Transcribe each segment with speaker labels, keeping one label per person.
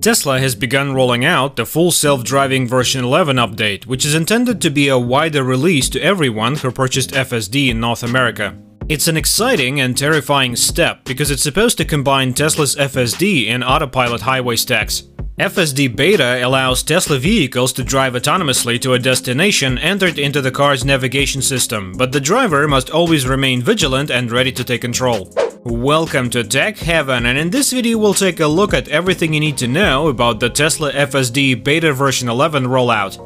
Speaker 1: Tesla has begun rolling out the full self-driving version 11 update, which is intended to be a wider release to everyone who purchased FSD in North America. It's an exciting and terrifying step because it's supposed to combine Tesla's FSD and autopilot highway stacks. FSD Beta allows Tesla vehicles to drive autonomously to a destination entered into the car's navigation system, but the driver must always remain vigilant and ready to take control. Welcome to Tech Heaven, and in this video we'll take a look at everything you need to know about the Tesla FSD Beta version 11 rollout.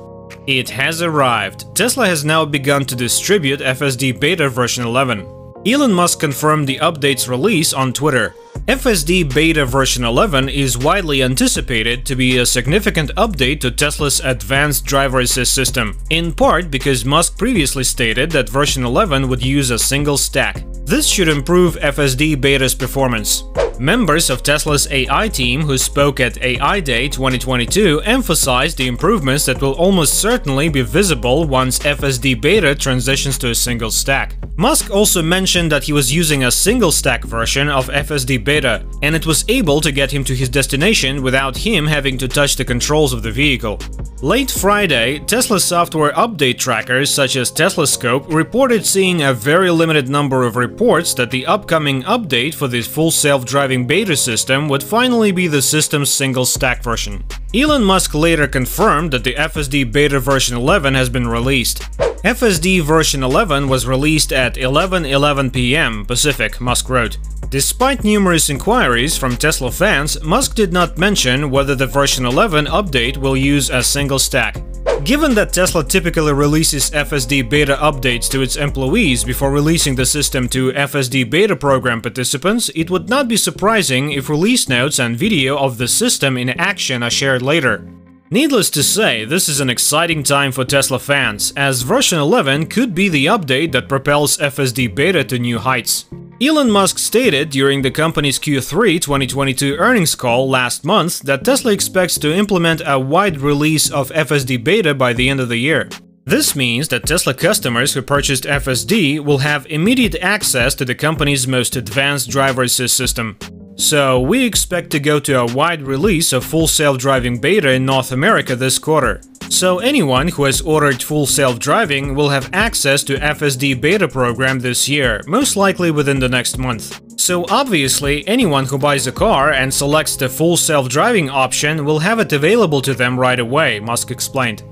Speaker 1: It has arrived. Tesla has now begun to distribute FSD Beta version 11. Elon Musk confirmed the update's release on Twitter. FSD Beta version 11 is widely anticipated to be a significant update to Tesla's advanced driver assist system, in part because Musk previously stated that version 11 would use a single stack. This should improve FSD Beta's performance. Members of Tesla's AI team who spoke at AI Day 2022 emphasized the improvements that will almost certainly be visible once FSD Beta transitions to a single stack. Musk also mentioned that he was using a single stack version of FSD Beta, and it was able to get him to his destination without him having to touch the controls of the vehicle. Late Friday, Tesla software update trackers such as Teslascope reported seeing a very limited number of reports that the upcoming update for this full self-driving beta system would finally be the system's single stack version. Elon Musk later confirmed that the FSD beta version 11 has been released. FSD version 11 was released at 11:11 p.m. Pacific, Musk wrote. Despite numerous inquiries from Tesla fans, Musk did not mention whether the version 11 update will use a single stack. Given that Tesla typically releases FSD beta updates to its employees before releasing the system to FSD beta program participants, it would not be surprising if release notes and video of the system in action are shared later. Needless to say, this is an exciting time for Tesla fans, as version 11 could be the update that propels FSD beta to new heights. Elon Musk stated during the company's Q3 2022 earnings call last month that Tesla expects to implement a wide release of FSD beta by the end of the year. This means that Tesla customers who purchased FSD will have immediate access to the company's most advanced driver assist system. So, we expect to go to a wide release of full self-driving beta in North America this quarter. So anyone who has ordered full self-driving will have access to FSD beta program this year, most likely within the next month. So obviously, anyone who buys a car and selects the full self-driving option will have it available to them right away, Musk explained.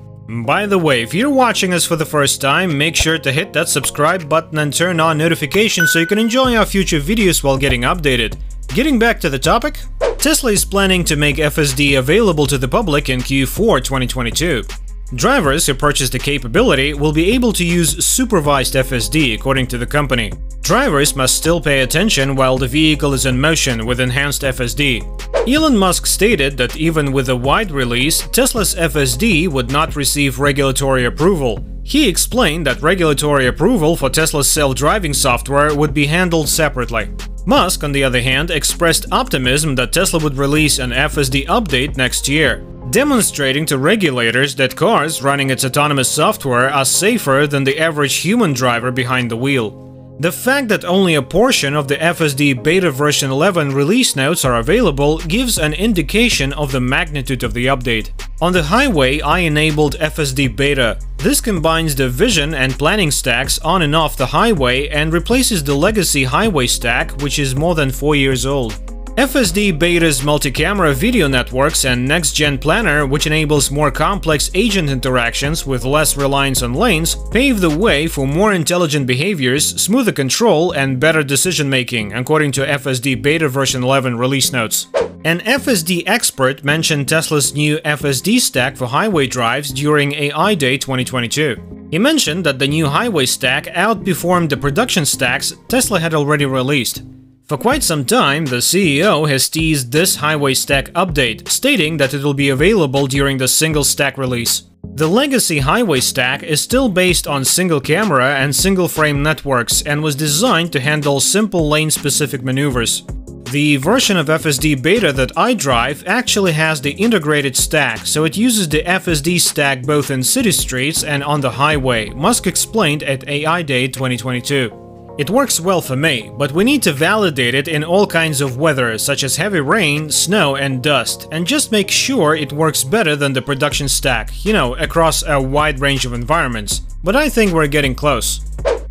Speaker 1: By the way, if you're watching us for the first time, make sure to hit that subscribe button and turn on notifications so you can enjoy our future videos while getting updated. Getting back to the topic, Tesla is planning to make FSD available to the public in Q4 2022. Drivers who purchase the capability will be able to use supervised FSD, according to the company. Drivers must still pay attention while the vehicle is in motion with enhanced FSD. Elon Musk stated that even with a wide release, Tesla's FSD would not receive regulatory approval. He explained that regulatory approval for Tesla's self-driving software would be handled separately. Musk, on the other hand, expressed optimism that Tesla would release an FSD update next year, demonstrating to regulators that cars running its autonomous software are safer than the average human driver behind the wheel. The fact that only a portion of the FSD beta version 11 release notes are available gives an indication of the magnitude of the update. On the highway, I enabled FSD beta. This combines the vision and planning stacks on and off the highway and replaces the legacy highway stack, which is more than 4 years old. FSD Beta's multi-camera video networks and next-gen planner, which enables more complex agent interactions with less reliance on lanes, pave the way for more intelligent behaviors, smoother control, and better decision-making, according to FSD Beta version 11 release notes. An FSD expert mentioned Tesla's new FSD stack for highway drives during AI Day 2022. He mentioned that the new highway stack outperformed the production stacks Tesla had already released. For quite some time, the CEO has teased this highway stack update, stating that it will be available during the single stack release. The legacy highway stack is still based on single camera and single frame networks and was designed to handle simple lane-specific maneuvers. The version of FSD Beta that I drive actually has the integrated stack, so it uses the FSD stack both in city streets and on the highway, Musk explained at AI Day 2022. It works well for me, but we need to validate it in all kinds of weather, such as heavy rain, snow and dust, and just make sure it works better than the production stack, you know, across a wide range of environments. But I think we're getting close.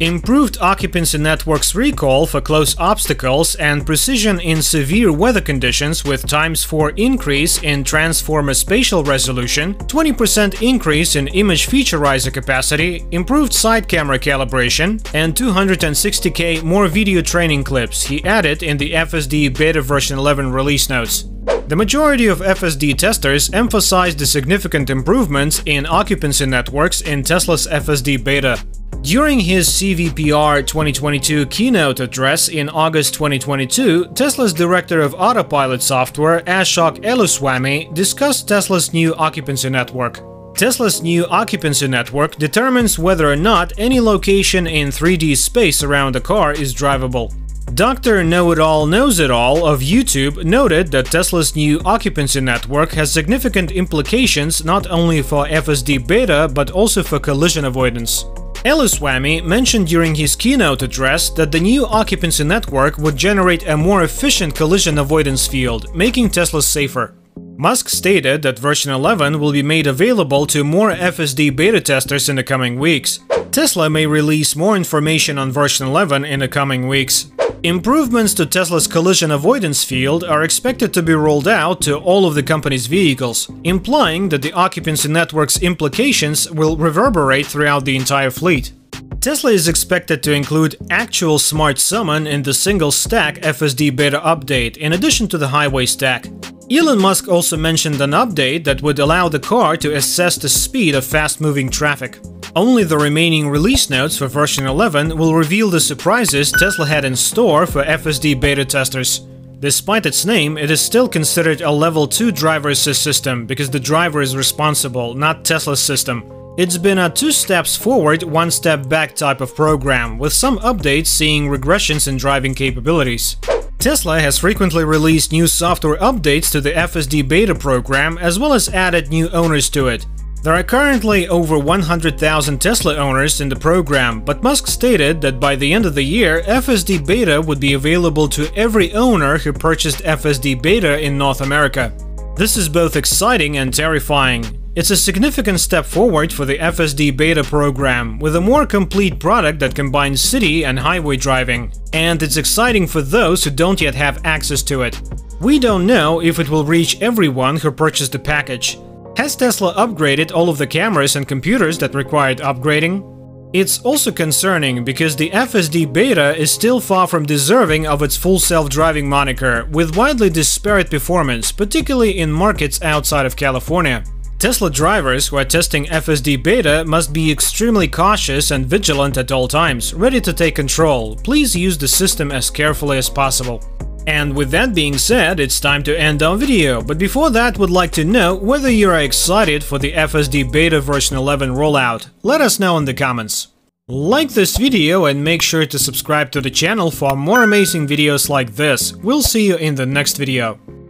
Speaker 1: Improved occupancy networks recall for close obstacles and precision in severe weather conditions with times 4 increase in transformer spatial resolution, 20% increase in image featurizer capacity, improved side camera calibration, and 260k more video training clips he added in the FSD beta version 11 release notes. The majority of FSD testers emphasized the significant improvements in occupancy networks in Tesla's FSD beta. During his CVPR 2022 keynote address in August 2022, Tesla's director of autopilot software, Ashok Elluswamy, discussed Tesla's new occupancy network. Tesla's new occupancy network determines whether or not any location in 3D space around a car is drivable. Dr. Know-It-All Knows It All of YouTube noted that Tesla's new occupancy network has significant implications not only for FSD beta but also for collision avoidance. Elluswamy mentioned during his keynote address that the new occupancy network would generate a more efficient collision avoidance field, making Tesla safer. Musk stated that version 11 will be made available to more FSD beta testers in the coming weeks. Tesla may release more information on version 11 in the coming weeks. Improvements to Tesla's collision avoidance field are expected to be rolled out to all of the company's vehicles, implying that the occupancy network's implications will reverberate throughout the entire fleet. Tesla is expected to include actual smart summon in the single stack FSD beta update, in addition to the highway stack. Elon Musk also mentioned an update that would allow the car to assess the speed of fast-moving traffic. Only the remaining release notes for version 11 will reveal the surprises Tesla had in store for FSD beta testers. Despite its name, it is still considered a level 2 driver assist system because the driver is responsible, not Tesla's system. It's been a two steps forward, one step back type of program, with some updates seeing regressions in driving capabilities. Tesla has frequently released new software updates to the FSD beta program as well as added new owners to it. There are currently over 100,000 Tesla owners in the program, but Musk stated that by the end of the year, FSD Beta would be available to every owner who purchased FSD Beta in North America. This is both exciting and terrifying. It's a significant step forward for the FSD Beta program, with a more complete product that combines city and highway driving. And it's exciting for those who don't yet have access to it. We don't know if it will reach everyone who purchased the package. Has Tesla upgraded all of the cameras and computers that required upgrading? It's also concerning because the FSD beta is still far from deserving of its full self-driving moniker, with widely disparate performance, particularly in markets outside of California. Tesla drivers who are testing FSD beta must be extremely cautious and vigilant at all times, ready to take control. Please use the system as carefully as possible. And with that being said, it's time to end our video, but before that would like to know whether you are excited for the FSD Beta version 11 rollout. Let us know in the comments. Like this video and make sure to subscribe to the channel for more amazing videos like this. We'll see you in the next video.